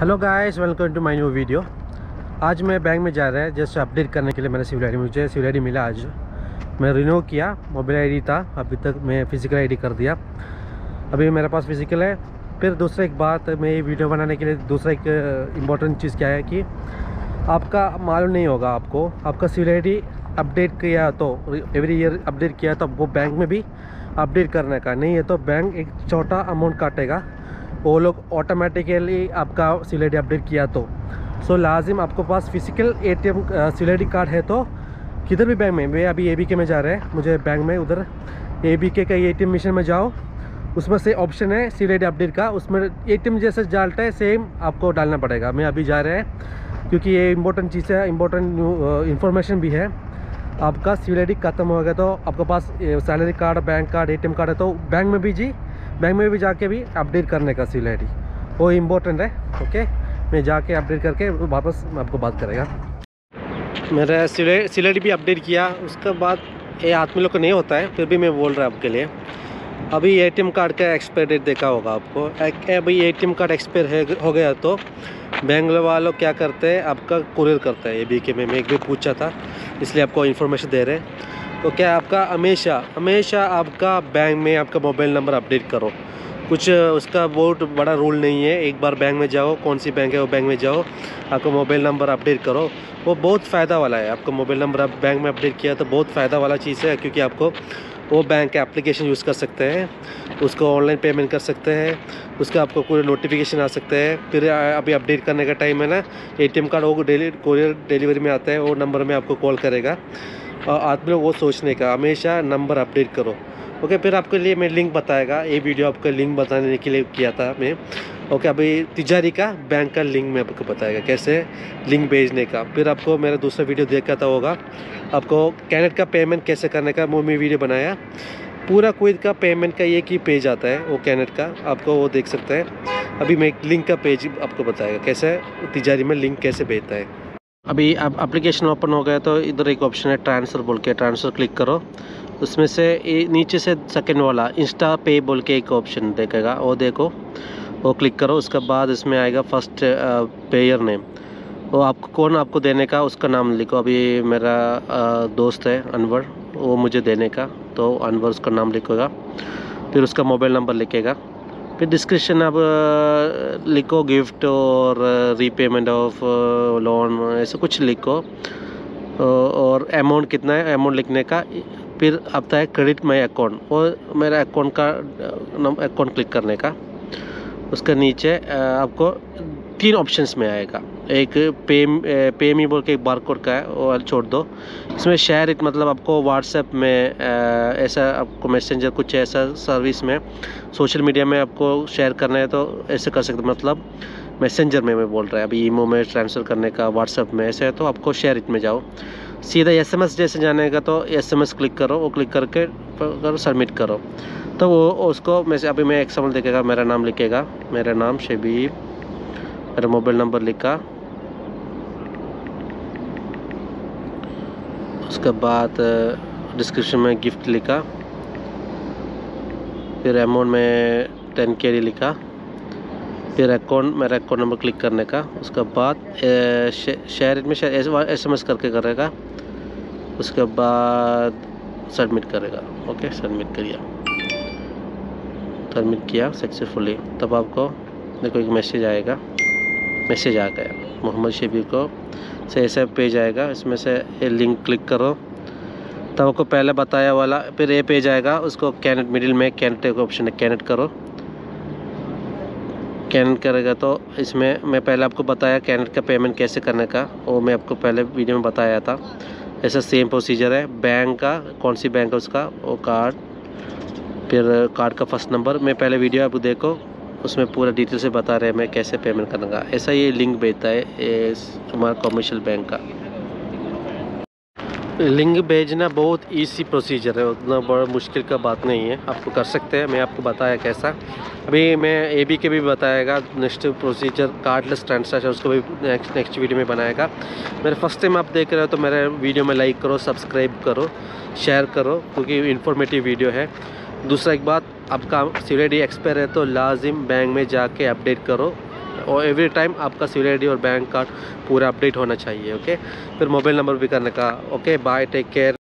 Hello guys welcome to my new video आज मैं bank में जा रहा है जस्ट अपडेट करने के लिए मैंने सिविल आई मुझे सिविल आई मिला आज। मैं रिन्यू किया मोबाइल आईडी था, अभी तक मैं फ़िज़िकल आईडी कर दिया। अभी मेरे पास फ़िज़िकल है, फिर दूसरा एक बात, मैं ये वीडियो बनाने के लिए दूसरा एक इम्पोर्टेंट चीज़ क्या है कि आपका, मालूम नहीं होगा आपको, आपका सिविल आई अपडेट किया तो एवरी ईयर अपडेट किया तो वो बैंक में भी अपडेट करने का, नहीं है तो बैंक एक छोटा अमाउंट काटेगा। वो लोग ऑटोमेटिकली आपका सिलेडी अपडेट किया तो। सो लाजिम आपको पास फ़िज़िकल ए टी एम सिलेडी कार्ड है तो किधर भी बैंक में, मैं अभी ए बी के में जा रहे हैं, मुझे बैंक में उधर ए बी के का ए टी एम मिशन में जाओ, उसमें से ऑप्शन है सिलेडी अपडेट का, उसमें ए टी एम जैसे डालता है सेम आपको डालना पड़ेगा। मैं अभी जा रहे हैं, क्योंकि ये इंपॉर्टेंट चीज़ है इंपॉर्टेंट इंफॉर्मेशन भी है। आपका सी ख़त्म हो गया तो आपके पास salary card bank card ATM card है तो बैंक में भी जी बैंक में भी जाके भी अपडेट करने का सी वो इम्पोर्टेंट है ओके मैं जाके अपडेट करके वापस आपको बात करेगा। मेरा सिलेडी भी अपडेट किया, उसके बाद ये आदमी लोग को नहीं होता है, फिर भी मैं बोल रहा हूँ आपके लिए। अभी एटीएम कार्ड का एक्सपायर डेट देखा होगा आपको। अभी एटीएम कार्ड एक्सपायर हो गया तो बैंक वालों क्या करते हैं, आपका कुरियर करता है, ये बी के में। मैं एक भी पूछा था, इसलिए आपको इन्फॉर्मेशन दे रहे हैं। तो क्या आपका? हमेशा हमेशा आपका बैंक में आपका मोबाइल नंबर अपडेट करो। कुछ, उसका बहुत बड़ा रूल नहीं है। एक बार बैंक में जाओ, कौन सी बैंक है वो बैंक में जाओ, आपका मोबाइल नंबर अपडेट करो। वो बहुत फ़ायदा वाला है। आपका मोबाइल नंबर आप बैंक में अपडेट किया तो बहुत फ़ायदा वाला चीज़ है, क्योंकि आपको वो बैंक का एप्लीकेशन यूज़ कर सकते हैं, उसको ऑनलाइन पेमेंट कर सकते हैं, उसका आपको पूरे नोटिफिकेशन आ सकते हैं। फिर अभी अपडेट करने का टाइम है ना एटीएम कार्ड वो डेली कोरियर डिलीवरी में आता है, वो नंबर में आपको कॉल करेगा। आदमी वो सोचने का, हमेशा नंबर अपडेट करो। ओके, फिर आपके लिए मैं लिंक बताएगा, ये वीडियो आपका लिंक बताने के लिए किया था मैं। ओके, अभी तिजारी का बैंक का लिंक मैं आपको बताएगा, कैसे लिंक भेजने का। फिर आपको मेरा दूसरा वीडियो देखा था होगा, आपको कैनेट का पेमेंट कैसे करने का, वो मैं वीडियो बनाया। पूरा कोई का पेमेंट का एक ही पेज आता है, वो कैनेट का, आपको वो देख सकते हैं। अभी मैं लिंक का पेज आपको बताएगा, कैसे, तिजारी में लिंक कैसे भेजता है। अभी अब एप्लीकेशन ओपन हो गया तो इधर एक ऑप्शन है ट्रांसफ़र बोल के ट्रांसफ़र क्लिक करो। उसमें से नीचे से सेकंड वाला इंस्टा पे बोल के एक ऑप्शन देखेगा, वो देखो, वो क्लिक करो, उसके बाद इसमें आएगा फ़र्स्ट पेयर नेम वो आपको कौन आपको देने का, उसका नाम लिखो। अभी मेरा दोस्त है अनवर, वो मुझे देने का तो अनवर उसका नाम लिखेगा, फिर उसका मोबाइल नंबर लिखेगा। फिर डिस्क्रिप्शन आप लिखो गिफ्ट और रीपेमेंट ऑफ़ लोन ऐसा कुछ लिखो। और अमाउंट कितना है अमाउंट लिखने का, फिर आता है क्रेडिट माई अकाउंट और मेरा अकाउंट का अकाउंट क्लिक करने का। उसके नीचे आपको तीन ऑप्शंस में आएगा। एक पे पे मी बोल के एक बार कोड का है, वो छोड़ दो। इसमें शेयर इट मतलब आपको व्हाट्सएप में ऐसा आपको मैसेंजर कुछ ऐसा सर्विस में सोशल मीडिया में आपको शेयर करना है तो ऐसे कर सकते मतलब मैसेंजर में मैं बोल रहा है, अभी ईमो में ट्रांसफ़र करने का व्हाट्सएप में ऐसे है तो आपको शेयर इट में जाओ। सीधा एस जैसे जाने का तो एसएमएस क्लिक करो, वो क्लिक करके कर सबमिट करो। तो वो उसको, मैं अभी मैं समझ देखेगा, मेरा नाम लिखेगा, मेरा नाम शबीब मेरा मोबाइल नंबर लिखा। उसके बाद डिस्क्रिप्शन में गिफ्ट लिखा। फिर अमाउंट में टेन के लिखा। फिर अकाउंट मेरा अकाउंट नंबर क्लिक करने का। उसके बाद शेयर में शेयर एस एम एस करके करेगा। उसके बाद सबमिट करेगा। ओके सबमिट करिए सबमिट किया सक्सेसफुली तब आपको देखो एक मैसेज आएगा। मैसेज आ गया। मोहम्मद शबीर को से ऐसा पेज आएगा। इसमें से ये लिंक क्लिक करो। तब आपको पहले बताया वाला, फिर ये पेज आएगा। उसको कैनेट मिडिल में कैनेट का ऑप्शन है। कैनेट करो। कैनेट करेगा तो इसमें मैं पहले आपको बताया कैनेट का पेमेंट कैसे करने का। वो मैं आपको पहले वीडियो में बताया था। ऐसा सेम प्रोसीजर है। बैंक का, कौन सी बैंक है उसका? वो कार्ड फिर कार्ड का फ़र्स्ट नंबर मैं पहले वीडियो आपको देखो। उसमें पूरा डिटेल से बता रहे हैं, मैं कैसे पेमेंट करूँगा ऐसा ये लिंक भेजता है हमारा कमर्शियल बैंक का। लिंक भेजना बहुत इजी प्रोसीजर है, उतना बड़ा मुश्किल का बात नहीं है। आपको कर सकते हैं, मैं आपको बताया कैसा। अभी मैं ए बी के भी बताएगा नेक्स्ट प्रोसीजर कार्डलेस ट्रांसफ़र उसको भी नेक्स्ट नेक्स्ट वीडियो में बनाएगा। मेरे फ़र्स्ट टाइम आप देख रहे हो तो मेरे वीडियो में लाइक करो सब्सक्राइब करो शेयर करो, क्योंकि इन्फॉर्मेटिव वीडियो है। दूसरा एक बात, आपका सी एक्सपायर है तो लाजिम बैंक में जाके अपडेट करो। और एवरी टाइम आपका सिविल आई और बैंक कार्ड पूरा अपडेट होना चाहिए ओके फिर मोबाइल नंबर भी करने का ओके बाय टेक केयर